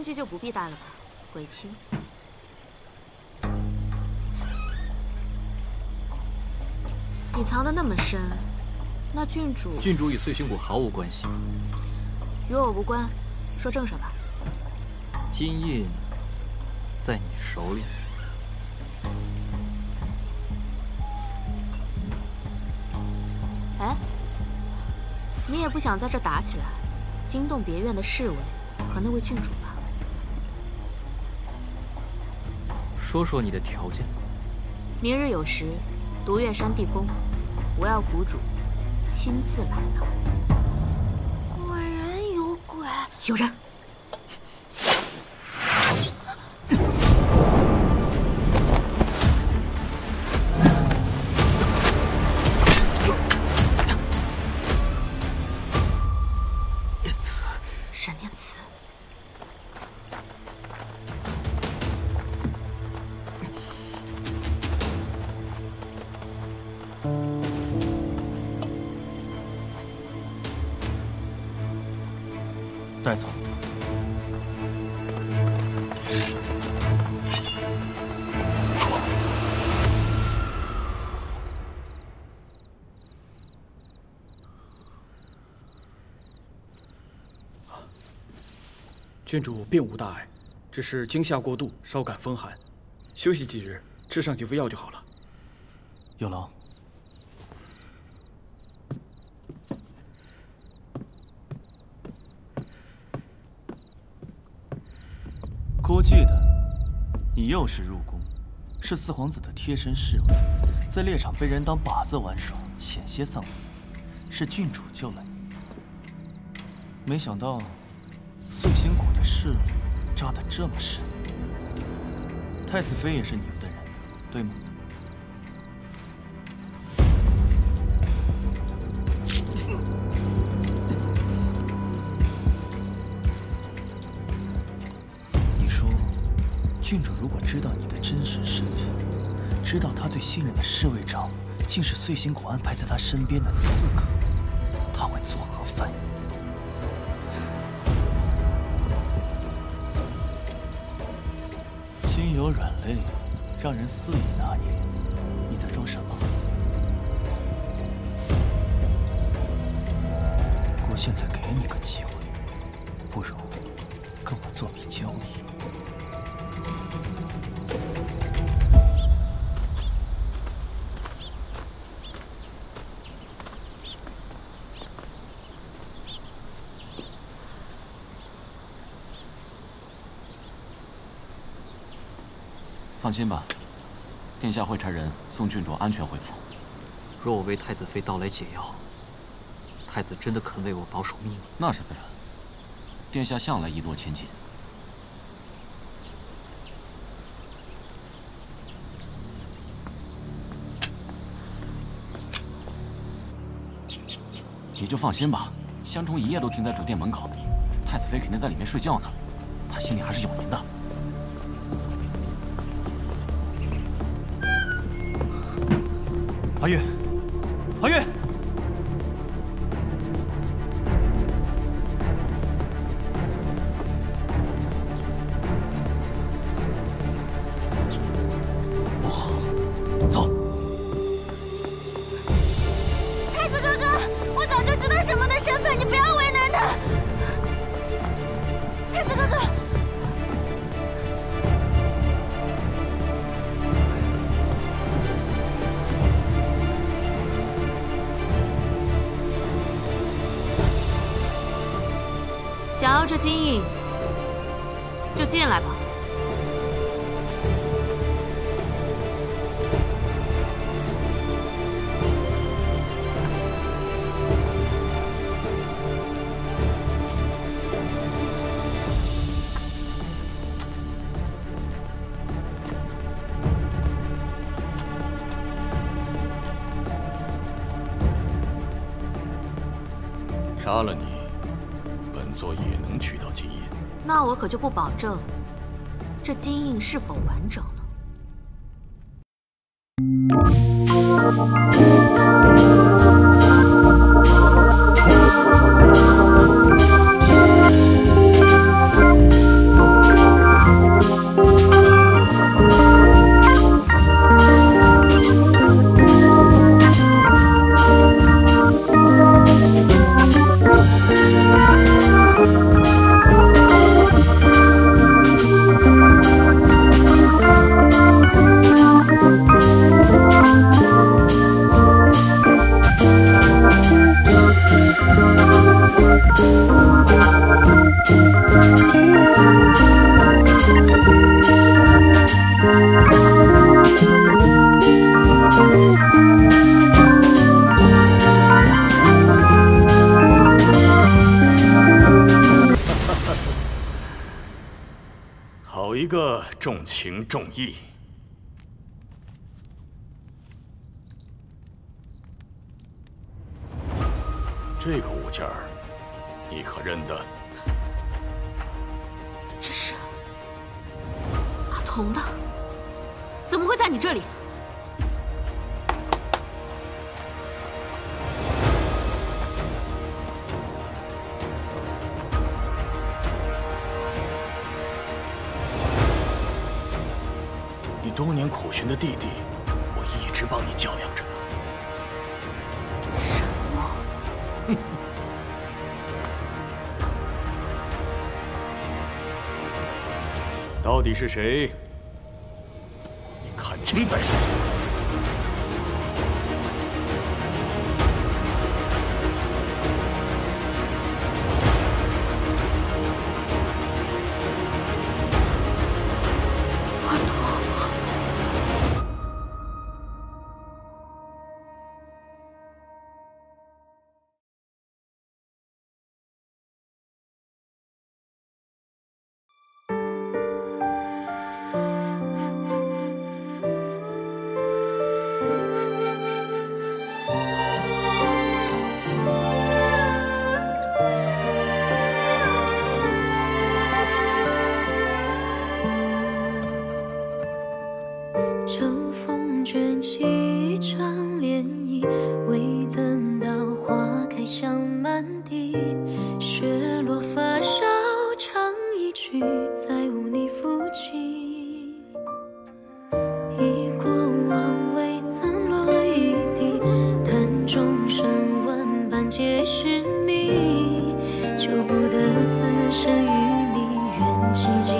面具就不必戴了吧，鬼青。你藏得那么深，那郡主……郡主与碎星谷毫无关系，与我无关。说正事吧。金印在你手里。哎，你也不想在这打起来，惊动别院的侍卫和那位郡主吧？说说你的条件。明日有时，独月山地宫，我要谷主亲自来到。果然有鬼！有人。带走。郡主并无大碍，只是惊吓过度，稍感风寒，休息几日，吃上几副药就好了。有劳。不记得，你又是入宫，是四皇子的贴身侍卫，在猎场被人当靶子玩耍，险些丧命，是郡主救了你。没想到，碎星谷的势力扎得这么深。太子妃也是你们的人，对吗？说郡主如果知道你的真实身份，知道他最信任的侍卫长竟是碎星谷安排在他身边的刺客，他会作何反应？心有软肋，让人肆意拿捏，你在装什么？我现在给你个机会，不如跟我做笔交易。放心吧，殿下会差人送郡主安全回府。若我为太子妃盗来解药，太子真的肯为我保守秘密？那是自然。殿下向来一诺千金。你就放心吧，香烛一夜都停在主殿门口，太子妃肯定在里面睡觉呢，她心里还是有您的。阿月，阿月。就进来吧。杀了你。本座也能取到金印，那我可就不保证这金印是否完整了。有一个重情重义。这个物件儿，你可认得？这是阿童的，怎么会在你这里？多年苦寻的弟弟我一直帮你教养着呢。到底是谁？你看清再说。奇迹